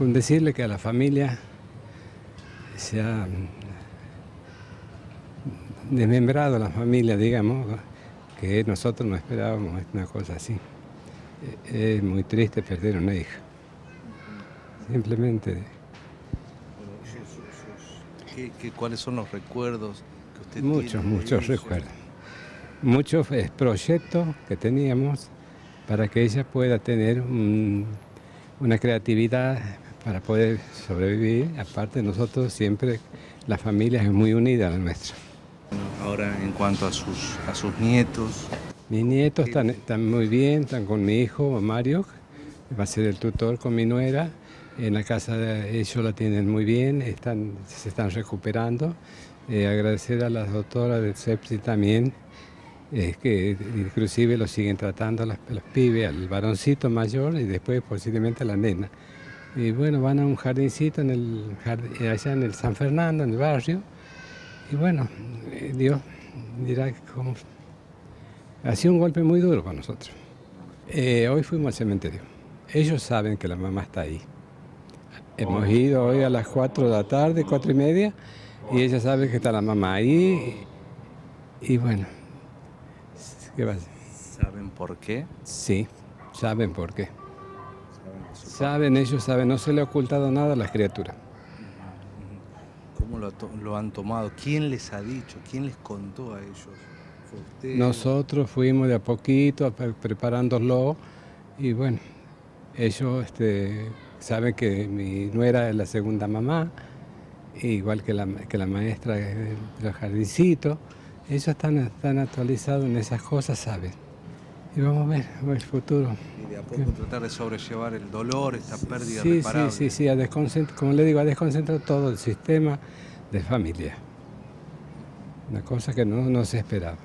con decirle que a la familia se ha desmembrado la familia, digamos, que nosotros no esperábamos una cosa así. Es muy triste perder una hija. Simplemente. ¿Qué, qué, cuáles son los recuerdos que usted muchos, tiene? Muchos, ella? recuerdos. Muchos proyectos que teníamos para que ella pueda tener un- una creatividad para poder sobrevivir. Aparte, nosotros siempre, la familia es muy unida la nuestra. Ahora, en cuanto a sus, a sus nietos, Mis nietos están, están muy bien, están con mi hijo Mario, va a ser el tutor con mi nuera. En la casa de ellos la tienen muy bien, están, se están recuperando. Eh, agradecer a las doctoras del CEPSI también, eh, que inclusive lo siguen tratando los, los pibes, al varoncito mayor y después posiblemente a la nena. Y bueno, van a un jardincito en el, jard- allá en el San Fernando, en el barrio. Y bueno, eh, Dios dirá cómo ha sido un golpe muy duro para nosotros. Eh, hoy fuimos al cementerio. Ellos saben que la mamá está ahí. Hemos ido hoy a las 4 de la tarde, 4 y media, y ella sabe que está la mamá ahí. Y, y bueno, ¿qué va a hacer? ¿saben por qué? Sí, saben por qué. ¿Saben ellos saben, no se le ha ocultado nada a las criaturas. ¿Cómo lo, lo han tomado? ¿Quién les ha dicho? ¿Quién les contó a ellos? Nosotros fuimos de a poquito pre- preparándolo y bueno, ellos este, saben que mi nuera es la segunda mamá, igual que la, que la maestra del del jardincito. Ellos están, están actualizados en esas cosas, saben. Y vamos a ver el futuro. Y de a poco tratar de sobrellevar el dolor, esta pérdida Sí, sí, reparable. sí, sí, a como le digo, a desconcentrar todo el sistema de familia. Una cosa que no, no se esperaba.